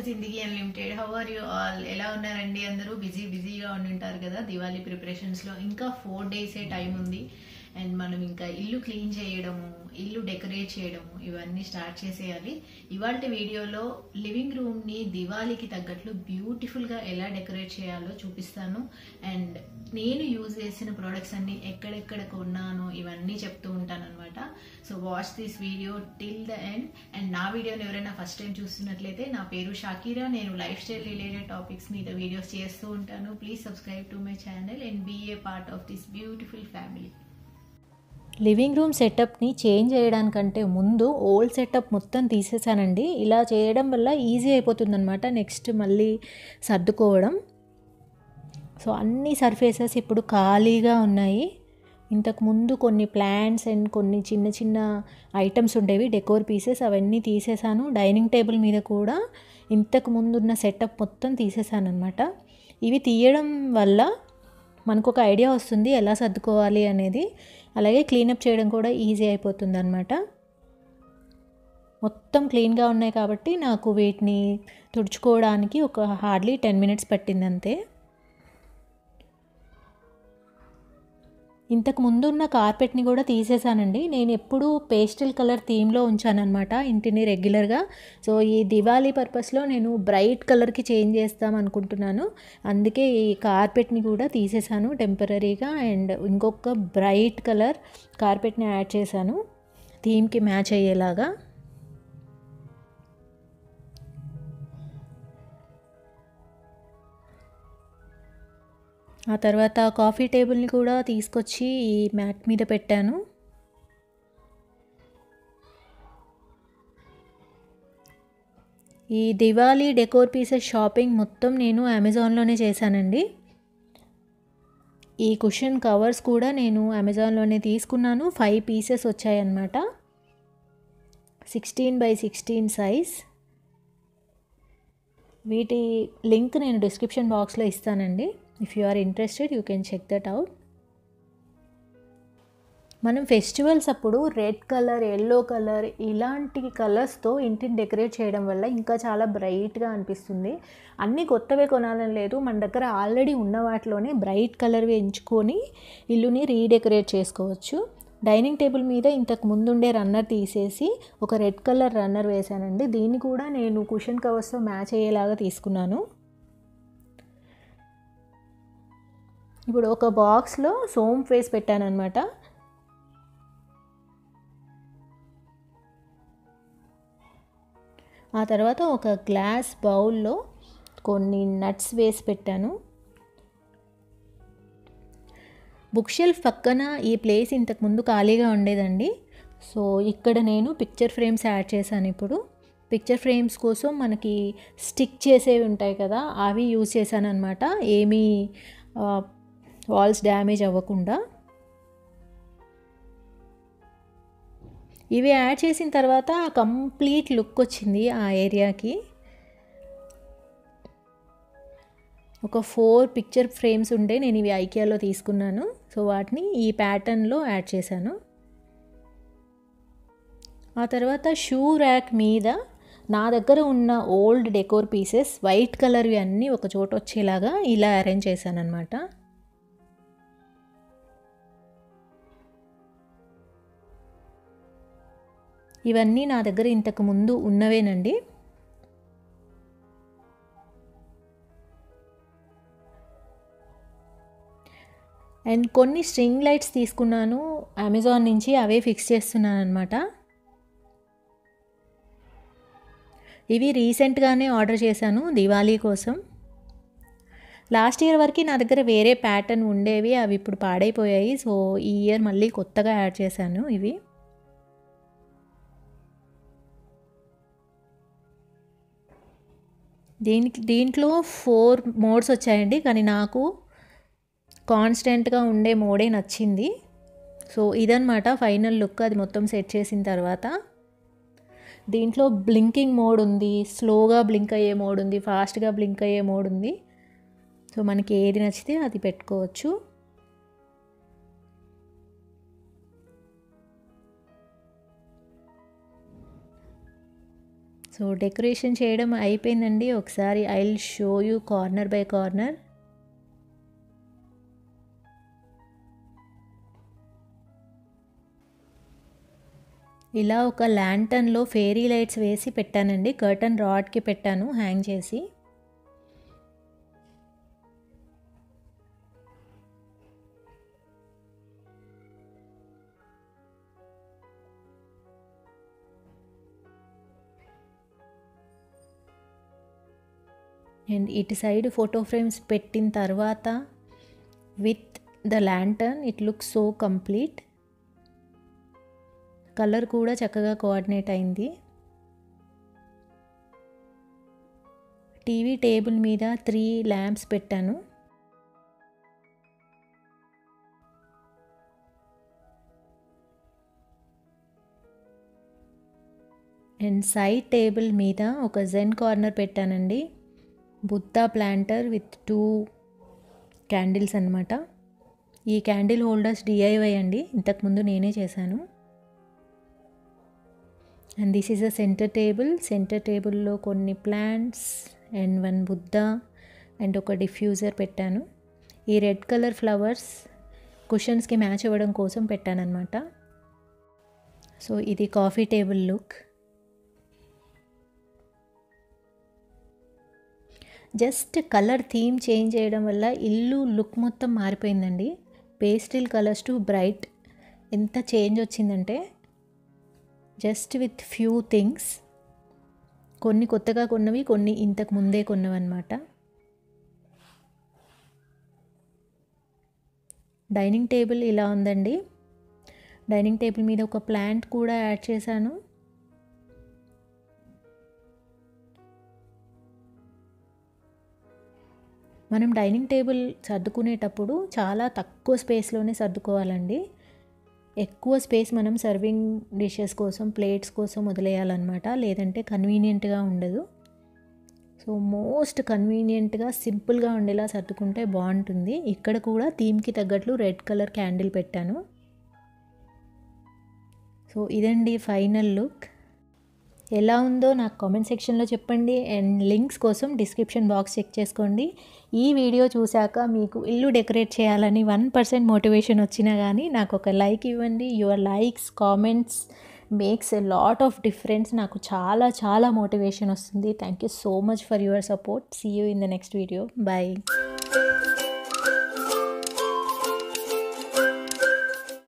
To Zindagi unlimited. How are you all ఎలా ఉన్నారండి? అందరూ బిజీ బిజీగా ఉండి ఉంటారు కదా దివాళీ ప్రిపరేషన్స్లో. ఇంకా ఫోర్ డేసే టైం ఉంది. అండ్ మనం ఇంకా ఇల్లు క్లీన్ చేయడము ఇల్లు డెకరేట్ చేయడము ఇవన్నీ స్టార్ట్ చేసేయాలి. ఇవాళ వీడియోలో లివింగ్ రూమ్ని దివాళీకి తగ్గట్లు బ్యూటిఫుల్గా ఎలా డెకరేట్ చేయాలో చూపిస్తాను. అండ్ నేను యూజ్ చేసిన ప్రోడక్ట్స్ అన్ని ఎక్కడెక్కడ కొన్నాను ఇవన్నీ చెప్తూ ఉంటాను అనమాట so watch this video till the end. And నా వీడియోని ఎవరైనా ఫస్ట్ టైం చూస్తున్నట్లయితే నా పేరు షాకీరా. నేను లైఫ్ స్టైల్ రిలేటెడ్ టాపిక్స్ మీద వీడియోస్ చేస్తూ ఉంటాను. Please subscribe to my channel and be a part of this beautiful family. Living room సెటప్ని change చేయడానికంటే ముందు ఓల్డ్ సెటప్ మొత్తం తీసేసానండి. ఇలా చేయడం వల్ల ఈజీ అయిపోతుందన్నమాట నెక్స్ట్ మళ్ళీ సర్దుకోవడం. సో అన్ని సర్ఫేసెస్ ఇప్పుడు ఖాళీగా ఉన్నాయి. ఇంతకు ముందు కొన్ని ప్లాంట్స్ అండ్ కొన్ని చిన్న చిన్న ఐటమ్స్ ఉండేవి డెకోర్ పీసెస్ అవన్నీ తీసేసాను. డైనింగ్ టేబుల్ మీద కూడా ఇంతకు ముందు ఉన్న సెటప్ మొత్తం తీసేసాను అనమాట ఇవి తీయడం వల్ల మనకు ఒక ఐడియా వస్తుంది ఎలా సర్దుకోవాలి అనేది. అలాగే క్లీనప్ చేయడం కూడా ఈజీ అయిపోతుంది అనమాట మొత్తం క్లీన్గా ఉన్నాయి కాబట్టి నాకు వీటిని తుడుచుకోవడానికి ఒక హార్డ్లీ టెన్ మినిట్స్ పట్టింది అంతే ఇంతకు ముందున్న కార్పెట్ని కూడా తీసేసానండి నేను ఎప్పుడూ పేస్టల్ కలర్ థీమ్లో ఉంచానన్నమాట ఇంటిని రెగ్యులర్గా. సో ఈ దివాళీ పర్పస్లో నేను బ్రైట్ కలర్కి చేంజ్ చేస్తాం అనుకుంటున్నాను. అందుకే ఈ కార్పెట్ని కూడా తీసేసాను టెంపరీగా అండ్ ఇంకొక బ్రైట్ కలర్ కార్పెట్ని యాడ్ చేశాను. థీమ్కి మ్యాచ్ అయ్యేలాగా. ఆ తర్వాత కాఫీ టేబుల్ని కూడా తీసుకొచ్చి ఈ మ్యాట్ మీద పెట్టాను. ఈ దివాళీ డెకోర్ పీసెస్ షాపింగ్ మొత్తం నేను అమెజాన్లోనే చేశానండి. ఈ కుషన్ కవర్స్ కూడా నేను అమెజాన్లోనే తీసుకున్నాను. ఫైవ్ పీసెస్ వచ్చాయన్నమాట. Sixteen by sixteen size. వీటి లింక్ నేను డిస్క్రిప్షన్ బాక్స్లో ఇస్తానండి. If you are interested you can check that out మనం ఫెస్టివల్స్ అప్పుడు రెడ్ కలర్ ఎల్లో కలర్ ఇలాంటి కలర్స్తో ఇంటిని డెకరేట్ చేయడం వల్ల ఇంకా చాలా బ్రైట్గా అనిపిస్తుంది. అన్నీ కొత్తవే కొనాలని లేదు. మన దగ్గర ఆల్రెడీ ఉన్న వాటిలోనే బ్రైట్ కలర్వి ఎంచుకొని ఇల్లుని రీడెకరేట్ చేసుకోవచ్చు. డైనింగ్ టేబుల్ మీద ఇంతకు ముందుండే రన్నర్ తీసేసి ఒక రెడ్ కలర్ రన్నర్ వేశానండి. దీన్ని కూడా నేను కుషన్ కవర్స్తో మ్యాచ్ అయ్యేలాగా తీసుకున్నాను. ఇప్పుడు ఒక బాక్స్లో సోమ్ వేసి పెట్టాను అనమాట ఆ తర్వాత ఒక గ్లాస్ బౌల్లో కొన్ని నట్స్ వేసి పెట్టాను. బుక్ షెల్ఫ్ పక్కన ఈ ప్లేస్ ఇంతకుముందు ఖాళీగా ఉండేదండి. సో ఇక్కడ నేను పిక్చర్ ఫ్రేమ్స్ యాడ్ చేశాను ఇప్పుడు. పిక్చర్ ఫ్రేమ్స్ కోసం మనకి స్టిక్ చేసేవి ఉంటాయి కదా అవి యూజ్ చేశాను అనమాట ఏమీ వాల్స్ డ్యామేజ్ అవ్వకుండా ఇవి యాడ్ చేసిన తర్వాత కంప్లీట్ లుక్ వచ్చింది ఆ ఏరియాకి. ఒక ఫోర్ పిక్చర్ ఫ్రేమ్స్ ఉండే నేను ఇవి ఐకియాలో తీసుకున్నాను. సో వాటిని ఈ ప్యాటర్న్లో యాడ్ చేశాను. ఆ తర్వాత షూ ర్యాక్ మీద నా దగ్గర ఉన్న ఓల్డ్ డెకోర్ పీసెస్ వైట్ కలర్వి అన్నీ ఒక చోట వచ్చేలాగా ఇలా అరేంజ్ చేశాను అనమాట ఇవన్నీ నా దగ్గర ఇంతకు ముందు ఉన్నవేనండి. అండ్ కొన్ని స్ట్రింగ్ లైట్స్ తీసుకున్నాను. అమెజాన్ నుంచి అవే ఫిక్స్ చేస్తున్నాను అనమాట ఇవి రీసెంట్గానే ఆర్డర్ చేశాను దివాళీ కోసం. లాస్ట్ ఇయర్ వరకు నా దగ్గర వేరే ప్యాటర్న్ ఉండేవి అవి ఇప్పుడు పాడైపోయాయి. సో ఈ ఇయర్ మళ్ళీ కొత్తగా యాడ్ చేశాను ఇవి. దీనికి దీంట్లో ఫోర్ మోడ్స్ వచ్చాయండి కానీ నాకు కాన్స్టెంట్గా ఉండే మోడే నచ్చింది. సో ఇదనమాట ఫైనల్ లుక్ అది మొత్తం సెట్ చేసిన తర్వాత. దీంట్లో బ్లింకింగ్ మోడ్ ఉంది స్లోగా బ్లింక్ అయ్యే మోడ్ ఉంది ఫాస్ట్గా బ్లింక్ అయ్యే మోడ్ ఉంది. సో మనకి ఏది నచ్చితే అది పెట్టుకోవచ్చు. సో డెకరేషన్ చేయడం అయిపోయిందండి. ఒకసారి I will show you corner by corner. ఇలా ఒక ల్యాంటన్లో ఫేరీ లైట్స్ వేసి పెట్టానండి. కర్టన్ రాడ్కి పెట్టాను హ్యాంగ్ చేసి. అండ్ ఇటు సైడ్ ఫోటో ఫ్రేమ్స్ పెట్టిన తర్వాత with the lantern it look so complete. Colour కూడా చక్కగా కోఆర్డినేట్ అయింది. టీవీ టేబుల్ మీద త్రీ ల్యాంప్స్ పెట్టాను. అండ్ సైడ్ టేబుల్ మీద ఒక జెన్ కార్నర్ పెట్టానండి. Buddha planter with two candles అనమాట ఈ క్యాండిల్ హోల్డర్స్ డిఐవై అండి. ఇంతకుముందు నేనే చేశాను. And this is a centre table centre టేబుల్లో కొన్ని plants and one Buddha and ఒక డిఫ్యూజర్ పెట్టాను. ఈ రెడ్ కలర్ ఫ్లవర్స్ కుషన్స్కి మ్యాచ్ అవ్వడం కోసం పెట్టాను అనమాట సో ఇది coffee table look just colour theme change చేయడం వల్ల ఇల్లు లుక్ మొత్తం మారిపోయిందండి. Pastel colours to bright. ఎంత చేంజ్ వచ్చిందంటే జస్ట్ విత్ ఫ్యూ థింగ్స్. కొన్ని కొత్తగా కొన్నవి కొన్ని ఇంతకు ముందే కొన్నవి అనమాట డైనింగ్ టేబుల్ ఇలా ఉందండి. డైనింగ్ టేబుల్ మీద ఒక ప్లాంట్ కూడా యాడ్ చేశాను. మనం డైనింగ్ టేబుల్ సర్దుకునేటప్పుడు చాలా తక్కువ స్పేస్లోనే సర్దుకోవాలండి. ఎక్కువ స్పేస్ మనం సర్వింగ్ డిషెస్ కోసం ప్లేట్స్ కోసం వదిలేయాలన్నమాట. లేదంటే కన్వీనియంట్గా ఉండదు. సో మోస్ట్ కన్వీనియంట్గా సింపుల్గా ఉండేలా సర్దుకుంటే బాగుంటుంది. ఇక్కడ కూడా థీమ్కి తగ్గట్లు రెడ్ కలర్ క్యాండిల్ పెట్టాను. సో ఇదండి ఫైనల్ లుక్. ఎలా ఉందో నాకు కామెంట్ సెక్షన్లో చెప్పండి. అండ్ లింక్స్ కోసం డిస్క్రిప్షన్ బాక్స్ చెక్ చేసుకోండి. ఈ వీడియో చూశాక మీకు ఇల్లు డెకరేట్ చేయాలని వన్ పర్సెంట్ మోటివేషన్ వచ్చినా కానీ నాకు ఒక లైక్ ఇవ్వండి. Your likes comments makes a lot of difference నాకు చాలా చాలా మోటివేషన్ వస్తుంది. Thank you so much for your support see you in the next video bye